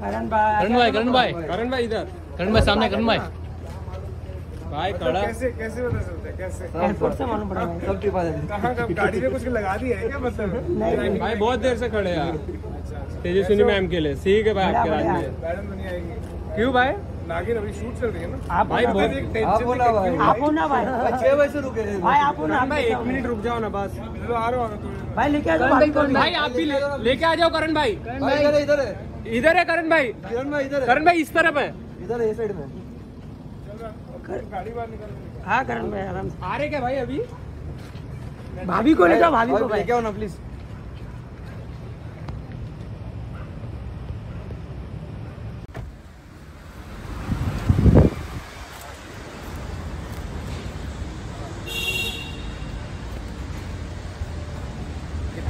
करण भाई करण भाई करण भाई करण भाई इधर। करण भाई सामने करण भाई भाई खड़ा। कैसे कैसे बता सकते है? कैसे? एयरपोर्ट से मालूम पड़ा भाई सब टिपा देंगे? कहाँ कब? गाड़ी में कुछ लगा दिया है क्या मतलब? नहीं। भाई बहुत देर से खड़े यार तेजस्विनी मैम के लिए। ठीक है भाई आपके रास्ते मैडम तो नहीं आएगी। क्यों भाई? नागिन अभी शूट चल रही है ना? आप भाई हो बहुत ना आप हो ना भाई। आप हो ना भाई छह बजे से रुके थे भाई आप हो ना भाई एक मिनट रुक जाओ ना बस। चलो आ रहा हूँ भाई लेके आ जाओ भाई आप भी लेके आ जाओ करण भाई। भाई इधर है इधर है। इधर है करण भाई। किरण भाई इधर है। करण भाई इस तरफ़ है। इधर है ये साइड में। गाड़ी बाहर निकल हाँ करण भाई आराम से। आ रहे क्या भाई अभी? भाभी को ले जाओ भाभी को लेके आओ ना please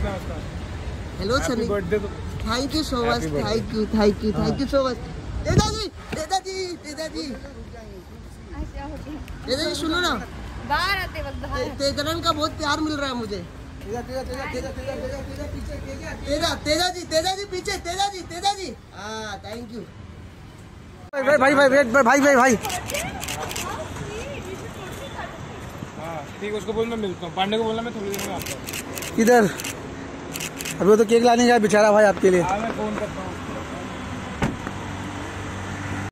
hello Sunny birthday thank you so much thank you thank you thank you so much दादाजी दादाजी दादाजी दादाजी सुनो ना। बाहर आते वक्त बाहर। तेजरन का बहुत प्यार मिल रहा है मुझे। तेजा तेजा तेजा तेजा तेजा तेजा तेजा पीछे तेजा तेजा तेजा जी तेजा जी पीछे तेजा जी तेजा जी हाँ थैंक यू भाई भाई भाई वेट भाई भाई भाई हाँ ठीक उसको बोल मैं मिलता हूँ। पांडे को बोला मैं थोड़ी देर में आता हूँ। इधर। अभी तो केक लाने गया बेचारा भाई आपके लिए। हाँ मैं फ़ोन करता हूँ।